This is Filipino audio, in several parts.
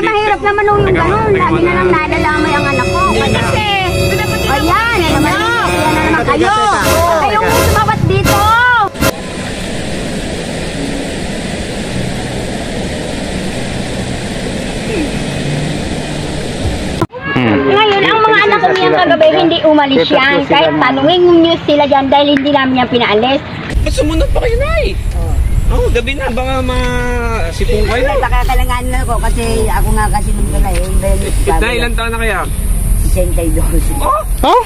Eh, mahirap naman nung yung gano'n. Lagi na lang nalalamay ang anak ko. Kasi, ayan, yan naman, yan na naman kayo. Kayong sumawat dito. Ngayon, ang mga anak ko niyang kagabi, hindi umalis yan. Kahit tanungin niyo sila dyan dahil hindi namin yan pinaalis. Sumunod pa kayo, Nay? Oo, oh, gabi na. Baka masipong kayo. Nakakalangan na ako kasi ako nga kasi nung pala eh. Nay, ilan taon na kaya? 62. Oh! Oh?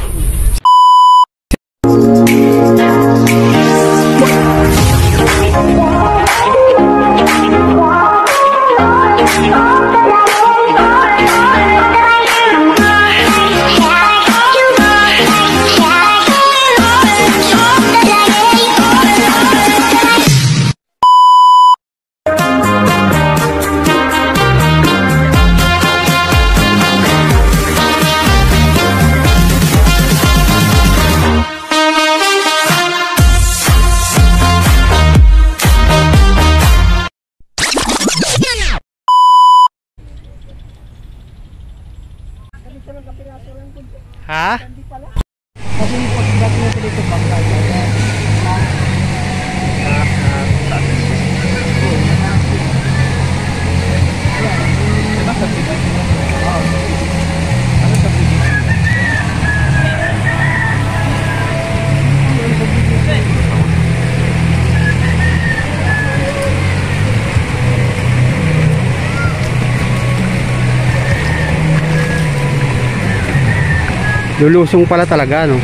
Lulusong pala talaga, no?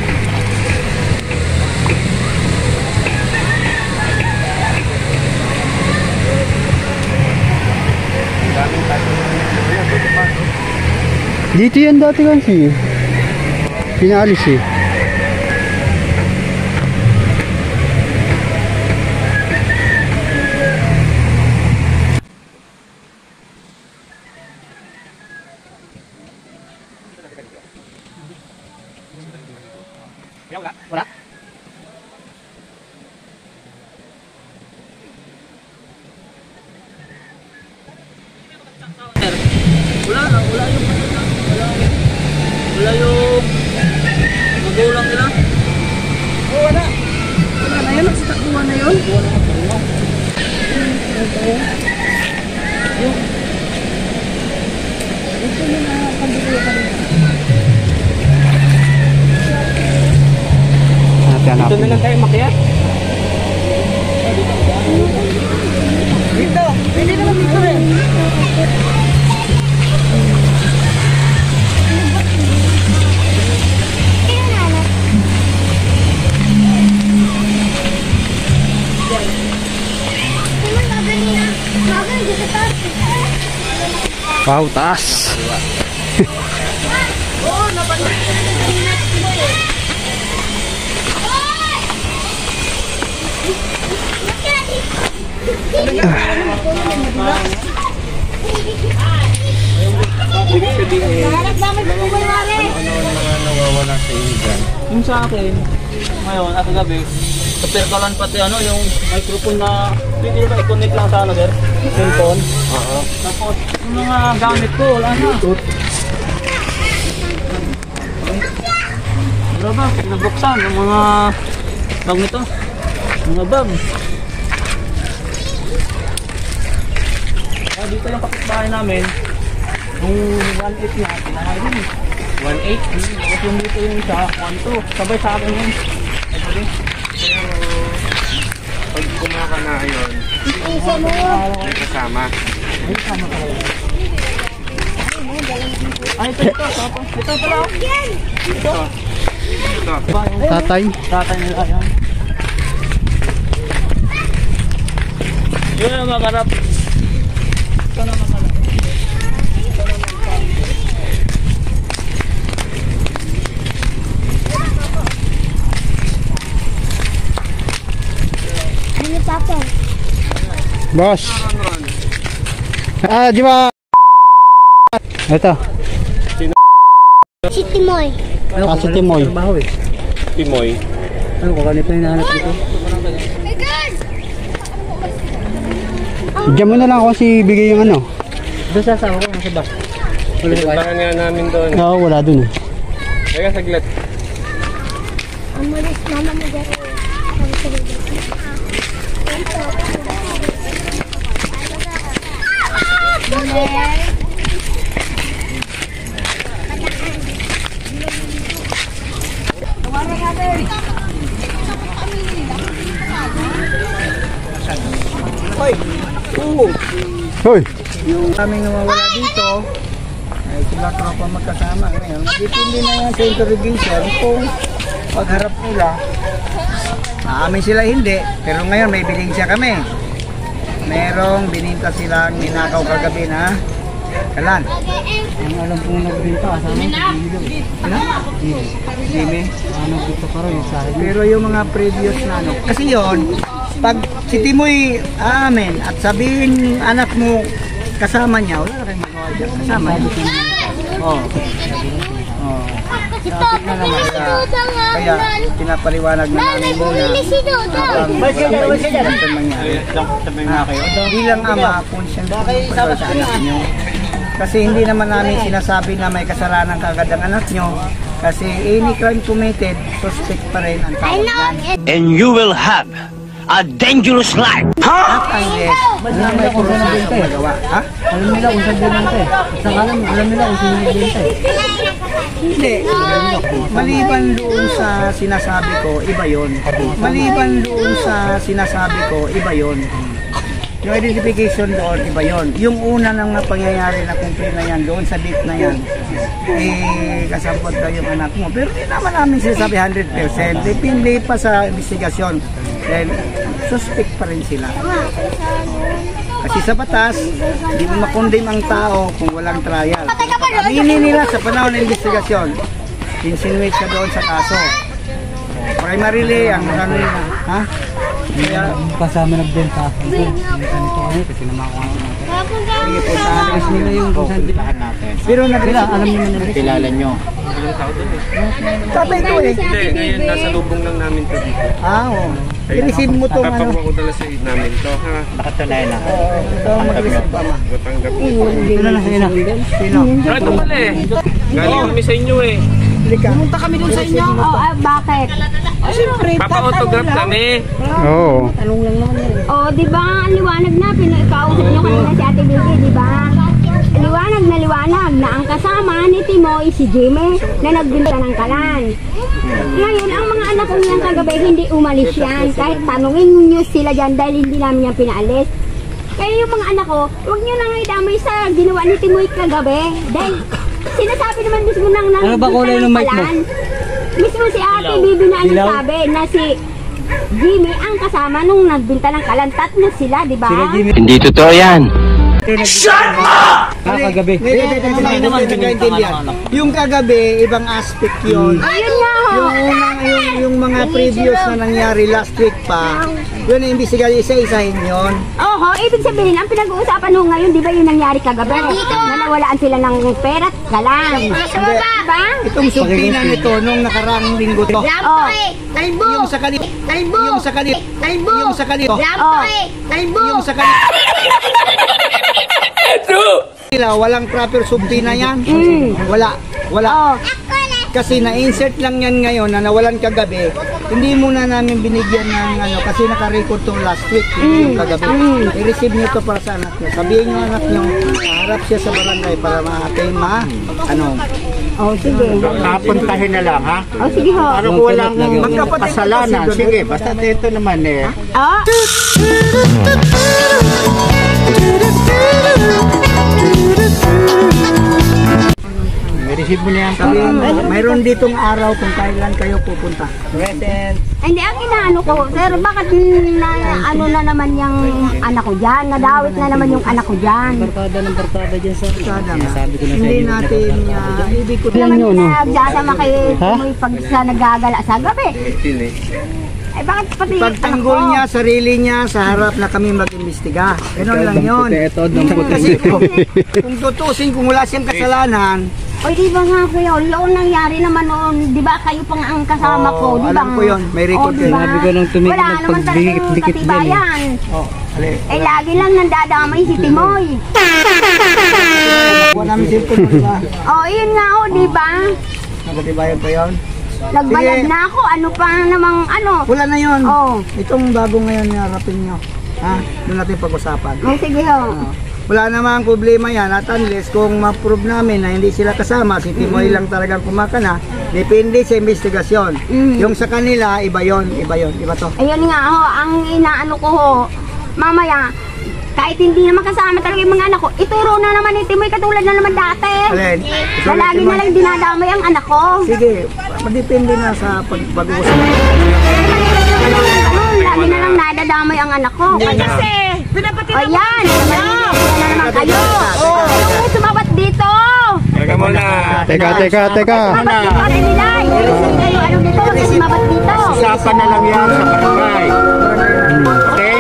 Dito yan dati kasi. Pinaalis eh. Wow, taas. Ibig sabihin, sa ano ang mga nawawala sa inyo dyan? Yung sa akin, ngayon, at gabi, kapirkalan pati ano, yung microphone na, pwede ba i-connect lang sa ano, sir? Cellphone. Oo. Mga gamit ko, wala na. Wala ba? Nabuksan yung mga bag nito. Mga bag. Ah, dito yung kapitbahay namin. Yung 1.8 niya, pinakain din. 1.8? Tapos yung dito yung isa, 1.2. Sabay sa akin yun. Pero, pag kumaka na yun, may kasama. Ay, ito, ito. Tapos, ito pala. Ito. Ito. Tatay. tatay nila yan. Yun ang makarap. Ito na makarap. Ano papa? Boss. Ah, di ba? Ito. Si Timoy. Ah, si Timoy. Eh. Timoy. Ano ko ganito yung nahanap dito? Diyan mo na lang ako si bigay yung ano. Doon sa asawa ko, nasa ba? Wala ba? Puntahan nga namin doon. Oo, wala dun eh. Teka, saglit. Umalis mama mo dyan. Sabi sa video. Hoy! Kaming nawawala dito, ay sila tropa magkasama ngayon. Depende na yan sa interrogation kung pagharap nila. Aamin sila hindi, pero ngayon may bilinsya kami. Merong bininta silang ninakaw kagabi na kalan. Ang alam kong nagbinta, Jimmy. Ano rin sa. Pero yung mga previous na ano, kasi yon pag si Timoy aamin at sabihin anak mo kasama niya, wala kayong magawa dyan. Kasama niya. Oo. Sakit na naman. Kaya, kaya pinapaliwanag na namin muna ang mangyari. Ah. Bilang ama, sa anak niyo. Kasi hindi naman namin sinasabi na may kasalanan kagad ang anak nyo. Kasi any crime committed, suspect pa rin ang tao and you will have a dangerous life. At unless, wala may kurusang magawa. Ha? Alam nila kung saan eh. Sa kalam, alam nila kung nagbenta eh. Hindi. Maliban doon sa sinasabi ko, iba yon. Maliban doon sa sinasabi ko, iba yon. Yung identification doon, iba yon. Yung una ng mga pangyayari na kumpli na yan, doon sa date na yan, eh, kasampot daw yung anak mo. Pero hindi naman namin sinasabi 100%. Depende pa sa investigasyon. Then, suspect pa rin sila. Kasi sa batas, hindi mo makondim ang tao kung walang trial. Aminin nila sa panahon ng investigasyon. Insinuate ka doon sa kaso. Primarily, ang ano ha? Kasama nagbenta. Yung ganito kami kasi namakuha ko natin. sige, puntahan Kasi nila yung kung saan binenta. Pero nag Sila, alam nyo na Kilala nyo. Tatay ko eh. Hindi, ngayon nasa lubong lang namin to dito. Ah, oo. I-receive mo tong ano. Papagawa ko dala sa namin to, ha? Nakatunayan na. Ito mag-receive pa ma. Matanggap ko. Ito na lang, sa'yo na. Sino? Ah, ito pala eh. Galing kami sa inyo eh. Halika. Oh, ah, bakit? Papa-autograph kami. Oo. Oh, di ba ang liwanag na pinakausap nyo kanina si Ate Bibi, di ba? Liwanag na liwanag na ang kasama ni Timoy si Jimmy na nagbinta ng kalan. Ngayon, ang mga anak ko niyan kagabi hindi umalis yan. Kahit tanungin nyo sila dyan dahil hindi namin yan pinaalis. Kaya yung mga anak ko, huwag nyo nang idamay sa ginawa ni Timoy kagabi. Dahil sinasabi naman mismo nang nang Ano ba kulay ng mic mo? Mismo si Ate Bibi na ang nagsabi na si Jimmy ang kasama nung nagbinta ng kalan. Tatlo sila, di ba? Hindi totoo yan. Ah, kagabi. Hindi, hindi, hindi, nagkaintindihan. Yung kagabi, ibang aspect yun. Ayun nga ho. Yung unang, yung, yung mga previous na nangyari last week pa, yun ang imbisigal, isa-isahin yun. Oho, ibig sabihin, ang pinag-uusapan nung ngayon, di ba yung nangyari kagabi? Na nawalaan sila ng pera at kalan. Diba? Itong supina nito nung nakarang linggo to. Oh. Yung sa kali, yung sa kali, yung sa kali, Oh. yung sa kali. Sila, walang proper supina yan. Wala, wala. Oh. Kasi na-insert lang yan ngayon na nawalan kagabi. Hindi muna namin binigyan ng ano kasi naka-record tong last week, hindi yung kagabi. I-receive niyo to para sa anak niyo. Sabihin niyo anak niyo, harap siya sa barangay para ma-attain ma ano. Oh, sige. Papuntahin na lang, ha? Oh, sige ho. Para kung walang kasalanan, sige, basta ito naman eh. Oh. I-receive mo na yan. Mo, mayroon ditong araw kung kailan kayo pupunta. Present. Hindi, ang inaano ko, sir, bakit na, ano na naman yung anak ko dyan? Nadawit na naman yung anak ko dyan. Barkada ng barkada dyan sa... Sabi ko na Hindi natin uh, ibig ko Naman nyo, no? nagsasama kay Timoy pag sa nagagala sa gabi. Ay, bakit pati yung anak ko? Pagtanggol niya, sarili niya, sa harap na kami mag-imbestiga. Ganun lang yun. Ito, ng puti. Kasi kung, kung tutusin, kung wala siyang kasalanan, Oy, di ba nga kuya, noon nangyari naman noon, di ba kayo pang ang kasama ko, di ba? alam ko yun, may record Oh, di yun. Sabi ko nung tumigil Wala ng naman pagdikit-dikit talagang dyan eh. katibayan. oh, Ali. Eh, lagi lang nandadamay si Timoy. Kuha namin cellphone mo, di ba? Oh, yun nga oh, di ba? Nagkatibayan pa yun. Nagbayad Sige. na ako. Ano pa namang ano? Wala na yun. Oh. Itong bago ngayon na harapin nyo. Ha? Doon natin pag-usapan. Oh, sige ho. Wala namang problema yan at unless kung ma-prove namin na hindi sila kasama, si Timoy lang talagang kumakana, depende sa investigasyon. Mm. Yung sa kanila, iba yon, iba yon, iba to. Ayun nga ho, ang inaano ko ho, mamaya, kahit hindi naman kasama talaga yung mga anak ko, ituro na naman ni Timoy katulad na naman dati. Alin? Na lagi na lang dinadamay ang anak ko. Sige, madepende na sa pag pag-uusap. Ganun, lagi na lang nadadamay ang anak ko. Kasi, Ayan, yan na naman kayo. Oh, sumabat dito. Teka muna. Teka, teka, teka. Sumabat nila. Kayo, ano dito, huwag sumabat dito. Usapan na lang yan sa barangay. Okay?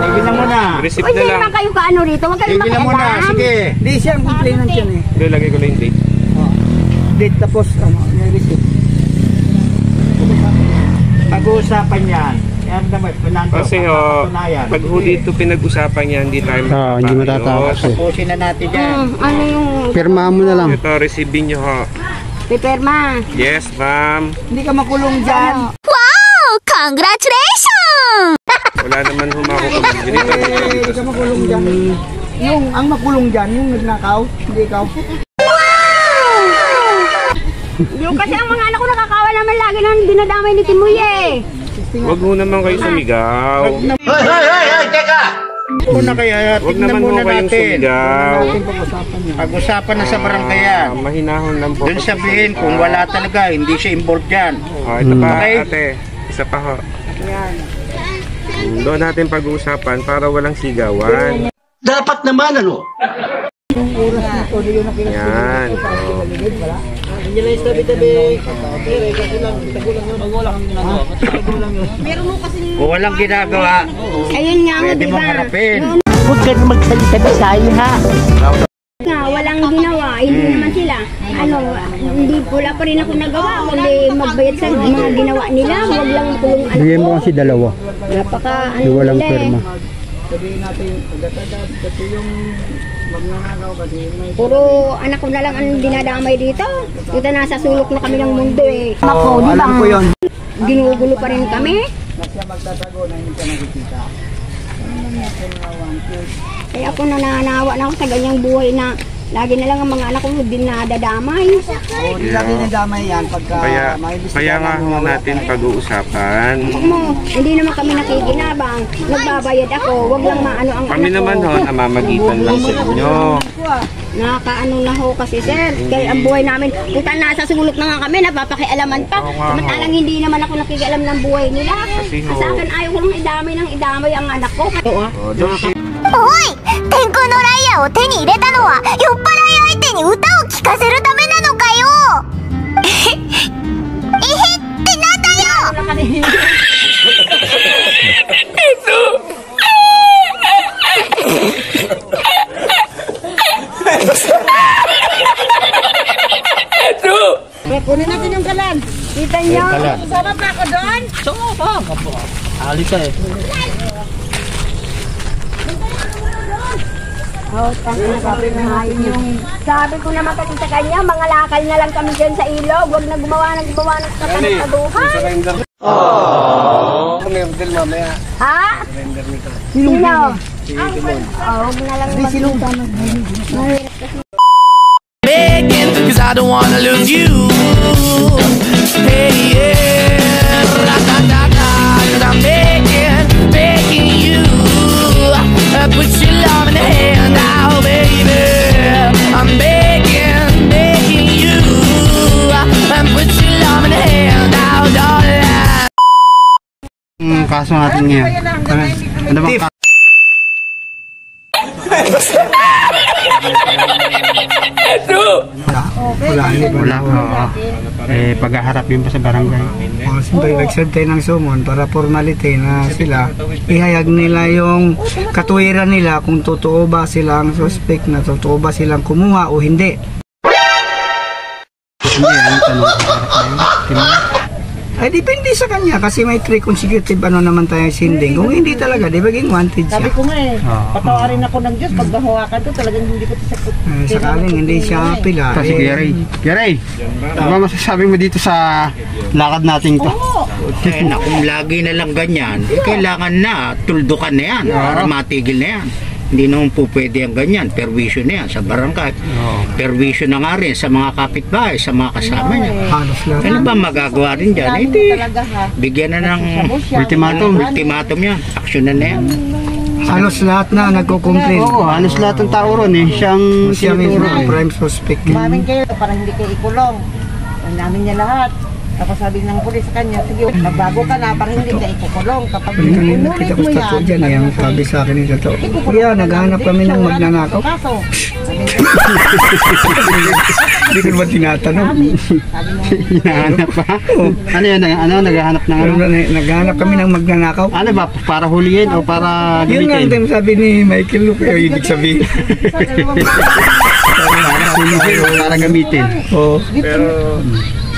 Sige na muna. Receipt na hindi lang. naman kayo kaano rito. Huwag kayo Sige na muna. makialam. Sige. Di siya ang complainant yan eh. Lagay ko lang yung date. Date tapos, ano, may receipt. Pag-uusapan yan. Yan naman. Fernando. Kasi ho, Patunayan. pag ho dito pinag-usapan yan, hindi tayo Ah, hindi matatapos eh. Tapusin na natin yan. Hmm, ano yung Pirma mo na lang. Ito, receive nyo ho. piperma? Yes, ma'am. Hindi ka makulong dyan. Wow! Congratulations! Wala naman ho makukulong. Ganito Eh, hindi ka makulong dyan. Yung, ang makulong dyan, yung nagnakaw, hindi ikaw. Yung kasi ang mga anak ko nakakawa nang dinadamay ni Timoy eh. Huwag ho naman kayo sumigaw. Una kaya, Huwag tignan naman ho muna kayong natin. sumigaw. Pag-usapan na sa barangay yan. Ah, mahinahon lang po. Doon sabihin kung wala talaga, hindi siya involved dyan. Oh, ito pa, Okay. ate. Isa pa ho. Mm, Doon natin pag-uusapan para walang sigawan. Dapat naman ano? Yan. Oh. Kung walang ginagawa, Ayun nga nga, pwede di mong ba? harapin. Huwag ka na magsalita na sa'yo ha. Nga, walang ginawa, hindi naman sila. Ano, hindi pula pa rin ako nagawa, kundi magbayad sa mga ginawa nila, huwag lang kulong ano Bigyan mo kasi dalawa. Napaka, ano Yung walang pirma. Sabihin natin, pagkatagad, kasi yung magnanakaw kasi may Puro anak ko na lang ang dinadamay dito. Dito nasa sulok na kami ng mundo eh. Ako, di ba? alam ko yun. Ginugulo pa rin kami. Na siya magtatago na hindi ka nakikita. Kaya ako nananawa na ako sa ganyang buhay na lagi na lang ang mga anak ko din nadadamay. O, di lagi na damay yan pagka Kaya, maimbestigahan kaya nga ho natin pag-uusapan. mo, hindi naman kami nakikinabang. Nagbabayad ako, wag lang maano ang Kami anak naman ho, namamagitan lang sa inyo. Nakakaano na ho kasi sir. Kaya ang buhay namin, puta nasa sulok na nga kami, napapakialaman pa. Oo nga ho. Samantalang hindi naman ako nakikialam ng buhay nila. Kasi ho- Sa akin ayaw ko lang idamay ng idamay ang anak ko. Oo. Oh, say- おい天空のライアーを手に入れたのは酔っ払い相手に歌を聴かせるためなのかよえへってなんだよ Kita niyo? Alis ka eh. Oh, tangina, sabi na nga yun yung... Sabi ko naman kasi sa kanya, mga lakal na lang kami dyan sa ilog. Huwag na gumawa ng gumawa ng katanataduhan. Ha? Sino? Oh, huwag na lang mag- Mahirap kasi. begging Cause I don't wanna lose you Hey yeah Hmm, kaso natin ngayon. Ano, ano bang kaso? Wala, Wala. Oo. Eh, paghaharapin pa sa barangay. O, siyempre, nag-serve tayo ng summon para formality na sila. Ihayag nila yung katuwiran nila kung totoo ba silang suspect na totoo ba silang kumuha o hindi. Hindi, ano tanong? Harap yun. Tingnan. Ay, depende sa kanya kasi may three consecutive ano naman tayo sinding. Kung hindi talaga, di baging wanted siya. Sabi ko nga eh, Oo. patawarin ako ng Diyos pag nahawakan ko talagang hindi ko sa Eh, sakaling hindi siya pila. Kasi eh, Gary. Gary, ano ba masasabi mo dito sa lakad nating to? Eh, na, kung lagi na lang ganyan, eh, kailangan na, tuldukan na yan, para matigil na yan. Hindi naman po pwede ang ganyan, perwisyo na yan sa barangay. Perwisyo na nga rin sa mga kapitbahay, sa mga kasama niya. Halos lahat. Ano ba magagawa rin dyan? Hindi. Bigyan na ng Ultimatum. ultimatum yan. Aksyon na na yan. Halos lahat na nagko-complain. Oo, halos lahat ng tao ron eh. Siyang Siya mismo ang eh. prime suspect. Umamin kayo para hindi kayo ikulong. Unamin niya lahat. Tapos sabi ng pulis sa kanya, sige, magbago ka na para hindi ka ikukulong. Kapag inulit ko mo yan, dyan, eh, ang sabi sa akin ni Tato. Kuya, naghahanap kami ng magnanakaw. Kaso, Hindi ko naman tinatanong. Hinahanap pa? Ano yan? Ano? Naghahanap ng ano? Naghahanap kami ng magnanakaw. Ano ba? Para huliin o para Yun nga ang gamitin? sabi ni Michael Luke, yung ibig sabihin. Para gamitin. Oo. Pero,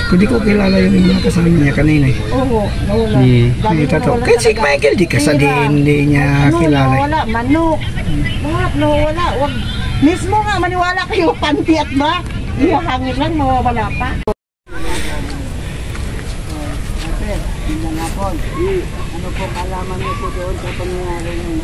hindi ko kilala yung mga kasama niya kanina. eh. oo, nawala. Ni Ni Tato. Kahit si Michael, di ka sa hindi niya Ano, kilala. eh. nawala, manok. Lahat nawala. Wag, mismo nga, maniwala kayo, panti at ba? Ihahangin lang, mawawala pa. Ano po kalaman niyo po doon sa pangyayari ng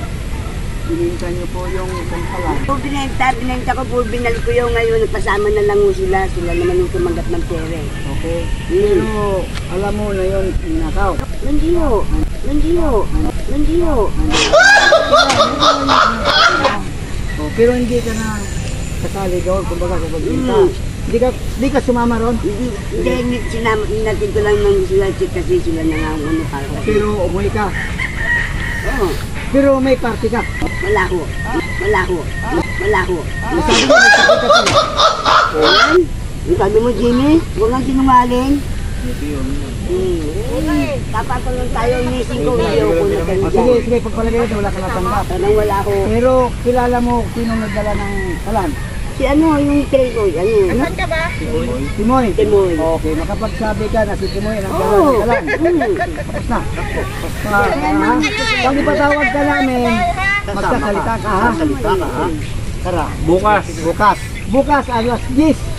bininta niyo po yung pangkalan? Po binenta, binenta ko po, binalik ko yung ngayon, nagpasama na lang sila, sila naman yung tumanggap ng pera. eh. Okay. Pero alam mo na yung nakaw. Nandiyo, nandiyo, nandiyo. Oh, pero hindi ka na kasali doon, kumbaga sa pagbinta. Mm. Hindi ka, hindi ka sumama ron. Hindi, hindi, sinama, natin ko lang ng sila kasi sila na nga ang ano para. Pero umuwi ka. Oo, Pero may party ka. wala ko, wala ko, wala ko. Sabi mo, may sakit ka sila. Ayan, yung sabi mo Jimmy, huwag kang sinungaling. Hmm. Papatulong tayo, missing ko, hindi ako na kayo sige, sige, pagpalagay ito, wala ka natanggap. Parang wala ko. Pero kilala mo sino nagdala ng kalan? Si ano, yung ko, ano, Ano? Timoy. Timoy. Okay, makapagsabi ka na si Timoy ang dala Oo. ng kalan. Hmm. Tapos na. Ah, ah, Pag ipatawag ka namin, magsasalita ka ha? Magsasalita ka ha? Tara. Bukas. Bukas. Bukas alas 10.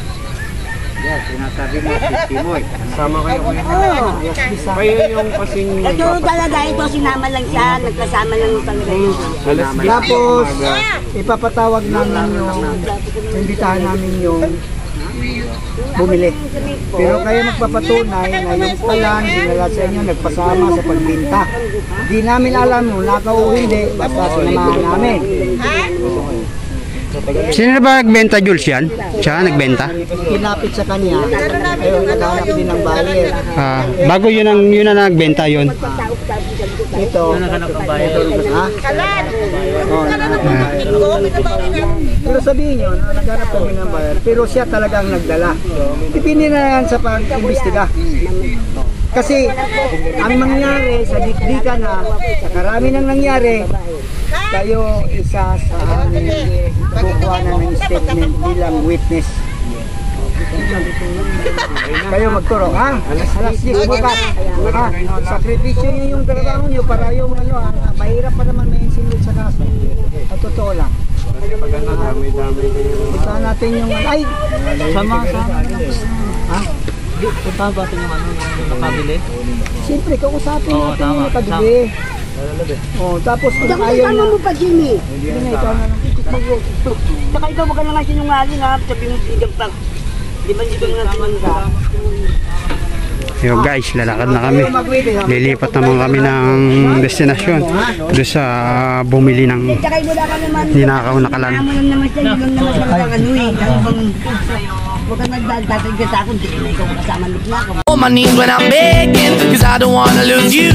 Yes, sinasabi mo si Timoy. Sama kayo kuya. Oo. Alas 10 ha? Kayo yung kasing Ito talaga, ito sinama lang siya, nagkasama lang talaga yun. alas Tapos, ipapatawag namin yung, imbitahan namin yung bumili. Pero kayo magpapatunay na yung kalan, dinala sa inyo, nagpasama sa pagbinta. Di namin alam kung nakaw o hindi, basta sinamahan namin. Sino ba nagbenta, Jules yan? Siya nagbenta? Kinapit sa kanya, ayun, naghanap din ng buyer. Ah, bago yun ang yun na nagbenta yun. Ito, ha? Oh, pero sabihin nyo, na naghanap kami ng buyer, pero siya talagang nagdala. Depende na yan sa pag-imbestiga. Kasi ang mangyari sa dikdikan na sa karami nang nangyari, kayo isa sa amin kukuha ng statement bilang witness. kayo magturo, ha? Alas 10 bukas. Ha? Sakripisyo niyo yung trabaho niyo para yung ano, ah, mahirap pa naman may insinit sa kaso. At totoo lang. Punta natin yung ay sama sama. Ha? Punta ba natin yung ano, nakabili? Siyempre, kausapin natin yung nakabili. Oh, tapos kung Tsaka ayaw na, mo pa, Jimmy. yun na ikaw na lang. Tsaka ikaw, wag ka na nga sinungaling ha. Sabi mo, sige pa. Di ba hindi ko nga sinungaling? Yo guys, lalakad na kami. Lilipat naman kami ng destinasyon. Doon sa bumili ng ka ninakaw na kalan. Hindi ka ka on my knees when I'm begging, cause I don't wanna lose you.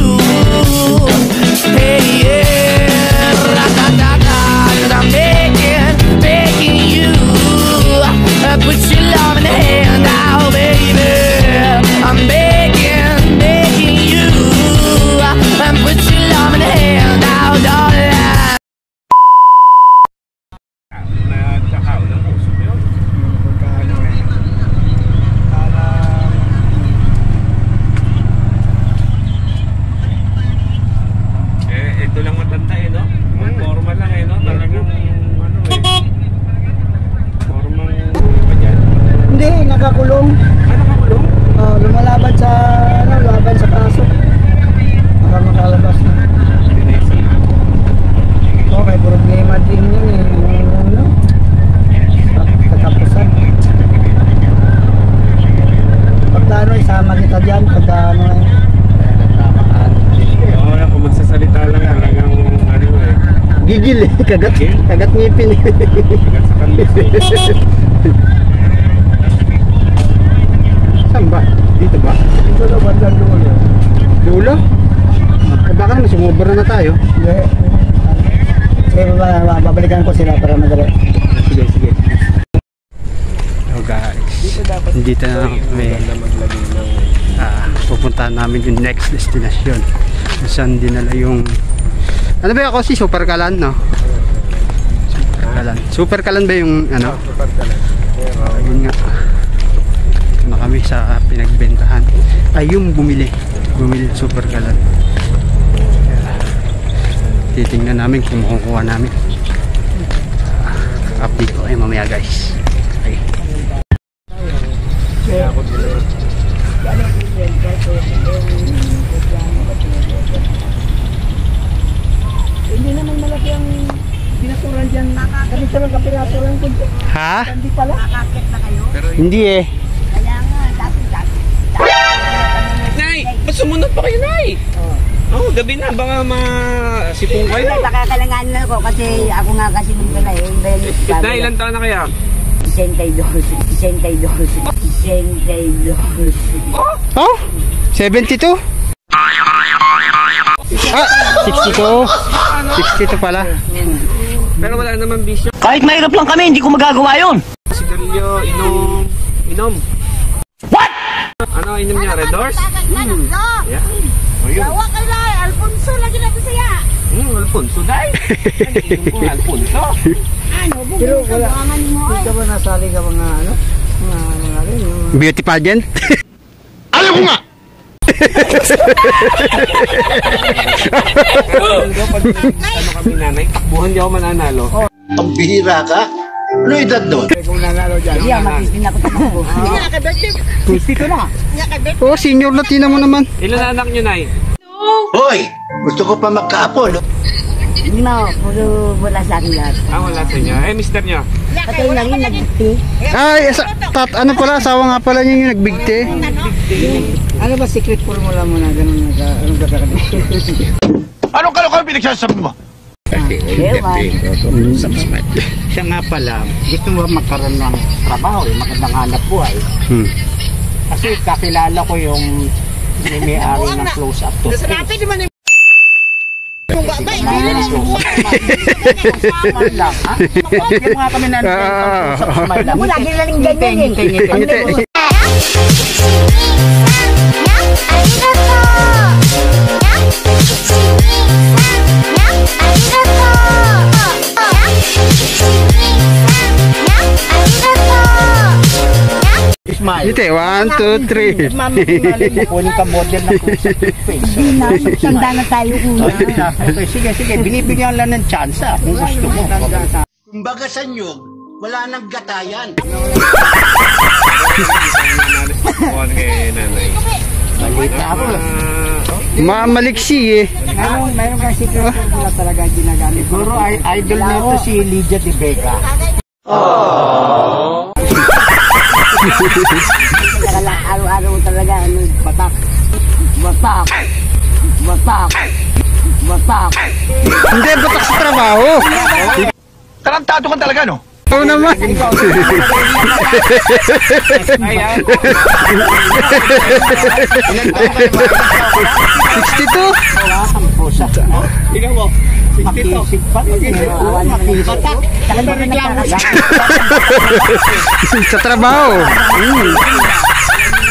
Hey, yeah, ra-da-da-da, cause I'm begging, you. Uh, put your love in the hand now, baby. Kagat, kagat ngipin sa kanlis eh. Saan ba? Dito ba? Ito na bandang dulo. Dulo? Eh, baka naman sumobra na tayo. Hindi. Sige, ba- babalikan ko sila para madali. Sige, sige. So guys, dito na lang kami. Ah, pupuntahan namin yung next destination. Saan dinala yung... Ano ba ako si Super Kalan, no? Super Kalan. Super Kalan ba yung ano? Ah, yun nga. Ito na kami sa pinagbentahan. Ay, yung bumili. Bumili Super Kalan. Kaya, titingnan namin kung makukuha namin. Ah, update ko kayo mamaya guys. Okay. Hindi naman malaki ang binaturan dyan. Ganito lang kapinaturan ko. Ha? Hindi pala. Hindi eh. Nay! Ba't sumunod pa kayo, Nay? Oo, oh, gabi na. Baka masipong kayo. Nakakalangan na ako kasi ako nga kasi nung pala eh. Nay, ilan taon na kaya? 62, 62, 62. Oh? 72? Ah, 62. 62 pala. Pero wala naman bisyo. Kahit mahirap lang kami, hindi ko magagawa yun. Sigarilyo, inom. Inom. What? Ano inom niya? Red Doors? Yeah. O yun. Alfonso lagi na saya. Hmm, Alfonso ko Alfonso. Pero wala. Hindi ka ba nasali ka mga ano? Mga mga ano yung Beauty pageant? Ano kami nanay? Takbuhan di ako mananalo. Ang bihira ka? Ano edad doon? kung nanalo dyan. Hindi ako mag-istin ako takbo. oh, senior na tina mo naman. Ilan na anak niyo, Nay? Hoy! Gusto ko pa magkaapol. Mo, puro wala sa akin lahat. Ah, wala sa inyo. Eh, mister niyo? Patay na rin, nagbuti. Ay, sa, tat, ano pala, asawa nga pala niya yung nagbigte. Ano ba secret formula mo na ganun nag ano ba ka Anong kalokohan pinagsasabi mo? Siya nga pala, gusto mo magkaroon ng trabaho, eh, magandang hanap buhay. Hmm. Kasi kakilala ko yung may-ari ng close up to face. Smile na rin ganyan eh. Ngiti, ngiti, Smile. Ngiti, one, two, three. Kunin ka model to face. Hindi na, tanda na tayo. Okay, sige, sige. Binibigyan lang ng chance ah, kung gusto mo. Kumbaga sa nyug, wala nang gatayan. Ma maliksi eh. Mayroon, mayroon kang secret formula talaga ginagamit. Siguro ay idol na ito si Lydia de Vega. Lang, araw-araw talaga, ano, batak. Batak. Batak. Batak. Hindi, batak sa trabaho. Tarantado ka talaga, no? Oo naman. Ayan. 62? Pusa. Tingnan mo. Makisig pa. Makisig. Saka ba nagkakasama? sa trabaho.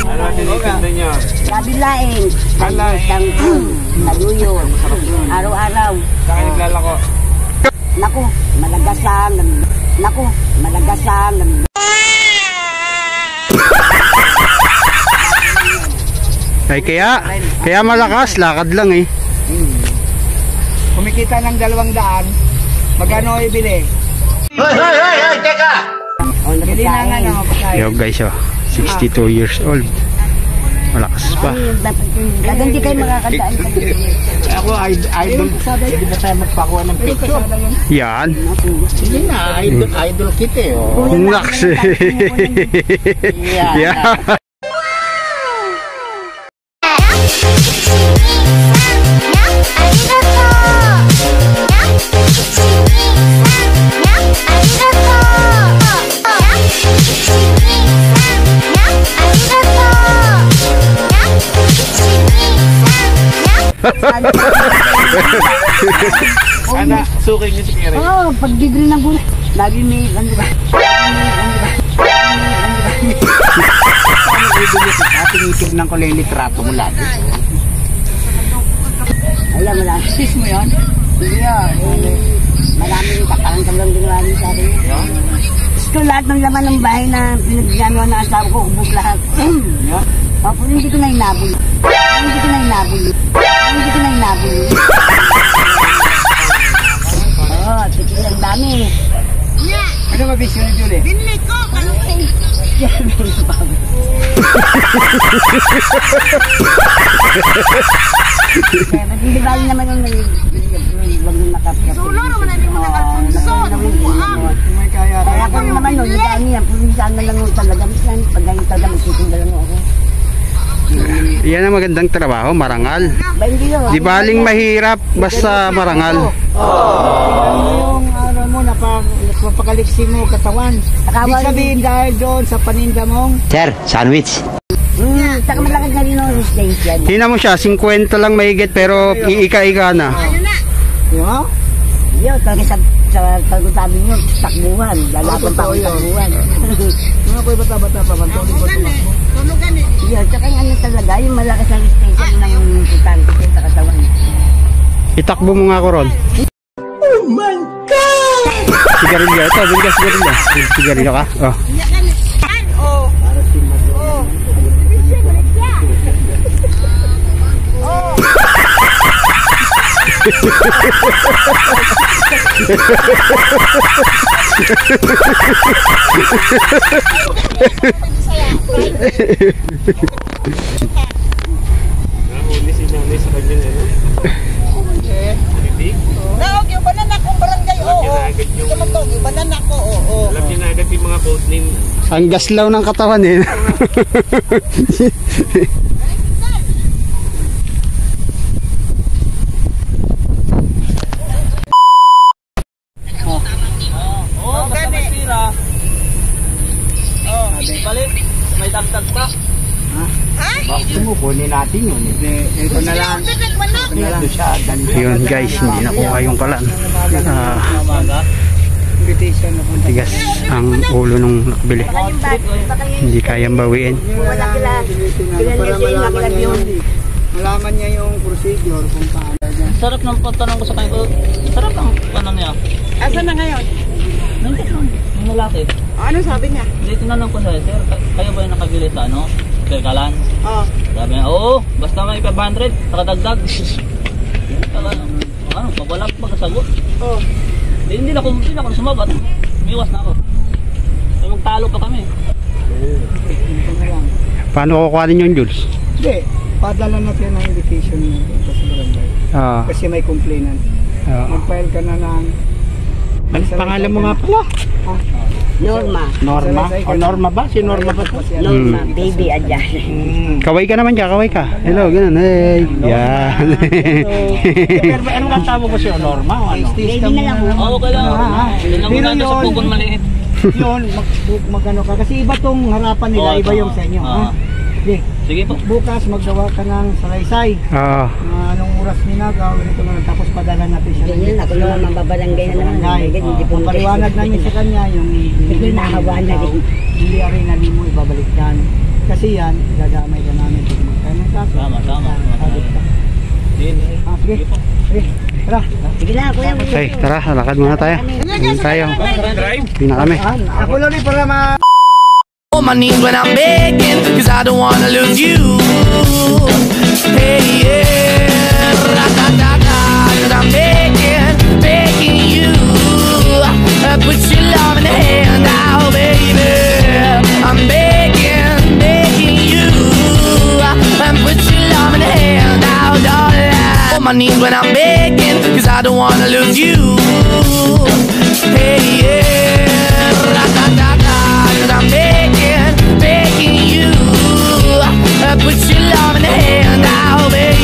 Ano tinitinda niyo? Kabilaing. Alay. Tangkong. Taluyon. Araw-araw. Saan naglalako? Naku, malagasang. Naku, malagasang. Ay kaya, kaya malakas, lakad lang eh. Kumikita ng dalawang daan, magkano ibili? Hoy, hoy, hoy, hoy, teka! Hindi na nga na mapakain. Yo guys, oh. 62 years old. Malakas pa. Gaganti kayo makakandaan ka Ako, id- idol. Hindi na tayo magpakuha ng picture. Yan. Hindi na, idol, idol kita eh. Oh. Naks. Yan. Ana, suking niyo si Kere. Oo, oh, pag bibili ng gulay. Lagi may, ano ba? Ating itignan ko lang yung litrato mo lagi. Alam mo lang. Sis mo yan? Hindi yun. Maraming kakarang lang ginawa niyo sa akin. Gusto lahat ng laman ng bahay na pinaggagawa ng asawa ko, ubog lahat. Opo, hindi ko na inabol. Hindi ko na inabol. Hindi ko na inabol. Oo, oh, titigil ang dami. Ano ba bisyo ni Julie? Kaya ba't hindi bali naman yung wag yung nakapit. Sulo naman na hindi mo nakalpunso. Kaya ako naman yung dami yan, pumisan na lang talaga. Pag ganyan talaga, magtitinda lang ako. Yan ang magandang trabaho, marangal. Di baling mahirap, basta marangal. yung ano mo, napa, napakaliksi mo katawan. Ibig sabihin dahil doon sa paninda mong Sir, sandwich. Hmm, saka malaki na rin yan. Tingnan mo siya, 50 lang mahigit pero iika-ika na. Di ba? Yun, talaga sa, sa pag-usabi nyo, takbuhan. Lalaban pa akong takbuhan. Mga ko'y bata-bata pa, mantuloy ba Yun, tsaka yung ano talaga, yung malakas na station ng putante sa katawan. Itakbo mo nga ako ron. Oh my God! Sigarilyo. Ito, bilhin ka sigarilyo. Sigarilyo ka? Oh. Nahuli si nanay sa kanya. Ano? Titig. Naog yung banana kong barangay, na agad yung... yung banana ko, oo. Alam niya na agad yung mga code name. Ang gaslaw ng katawan eh. Oo, basta masira. Oh, balik. May dagdag pa. Bakit mo, kunin natin yun. Ito na lang. Ito na lang. siya. Yun guys, hindi na kuha yung kalan. Ah, na tigas ang ulo nung yung Hindi kayang bawiin. wala kila, yung makilab yun. Malaman niya yung procedure kung paano. Sarap ng pagtanong ko sa kanya. Sarap ng tanong niya. Asa na ngayon? Nandito lang. Yung lalaki. Ano sabi niya? Hindi, tinanong ko siya, sir, kay- kayo ba yung nakabili sa ano? Sir Kalan? Oh, Sabi niya, oo, basta may 500, nakadagdag. Saka, ano, mabalak pa kasagot. oh. Hindi, hindi na ako, hindi na ako sumabat. Miwas na ako. Kaya magtalo pa kami. Paano kukuhanin yung Jules? Hindi, padala na siya ng invitation niya dito sa barangay. Ah, Kasi may complainant. ah. Mag-file ka na ng... Ano pangalan mo nga pala? Norma. Norma? O Norma ba? Si Norma ba to? Norma, baby adyan. Hmm. Kaway ka naman dyan, kaway ka. Hello, ganun. Hey, yan. Pero ano nga tawag ko siya? Norma o ano? Baby na lang. oh. Oo, okay lang. Ah, Tinanong pero natin sa yun- bukong maliit. Yun, mag, bu- magano ka. Kasi iba tong harapan nila, Oo, iba yung sa inyo. ah. Sige, po. bukas maggawa ka ng salaysay. Ah, Mga anong oras ninagaw, ganito na. Tapos padala natin siya. Ganyan, ako naman mababarangay na naman. Ganyan, hindi po Papaliwanag namin sa kanya yung Ito yung nakawa na rin. Hindi rin na mo ibabalik yan. Kasi yan, gagamay ka namin pag magkano ng kaso. Tama, tama. Sige. Ah, sige. Tara. Sige na, kuya. okay, tara, lakad muna tayo. Hindi tayo. Hindi na kami. Ah, ako lang rin para ma... on my knees when I'm begging, cause I don't wanna lose you. Hey, yeah, ra-da-da-da, cause I'm begging, begging you. Uh, put your love in the hand now, baby. I'm begging, begging you. And put your love in the hand now, darling. On my knees when I'm begging, cause I don't wanna lose you. Hey, yeah. Put your love in the hand now, baby.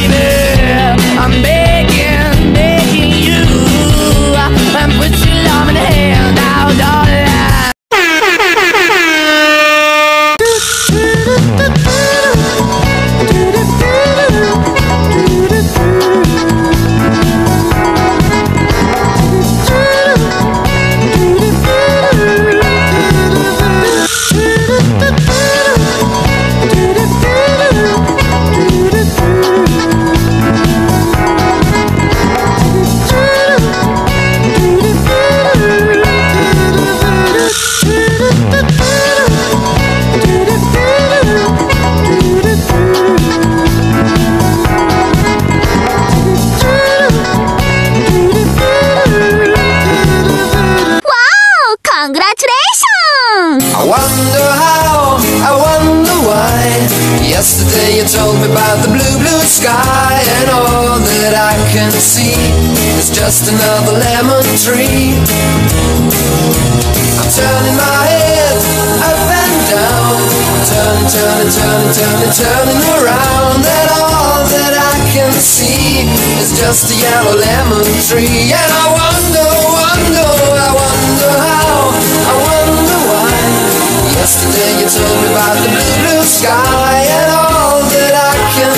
Just another lemon tree. I'm turning my head up and down, turning, turning, turning, turning, turning around, and all that I can see is just a yellow lemon tree. And I wonder, wonder, I wonder how, I wonder why. Yesterday you told me about the blue, blue sky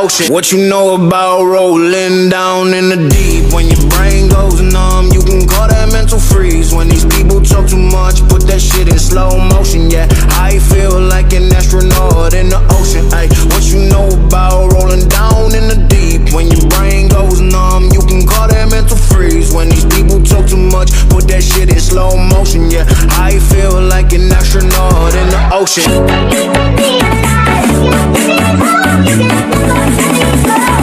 ocean. What you know about rolling down in the deep? When your brain goes numb, you can call that mental freeze. When these people talk too much, put that shit in slow motion. Yeah, I feel like an astronaut in the ocean. Ay, what you know about rolling down in the deep? When your brain goes numb, you can call that mental freeze. When these people talk too much, put that shit in slow motion. Yeah, I feel like an astronaut in the ocean. love.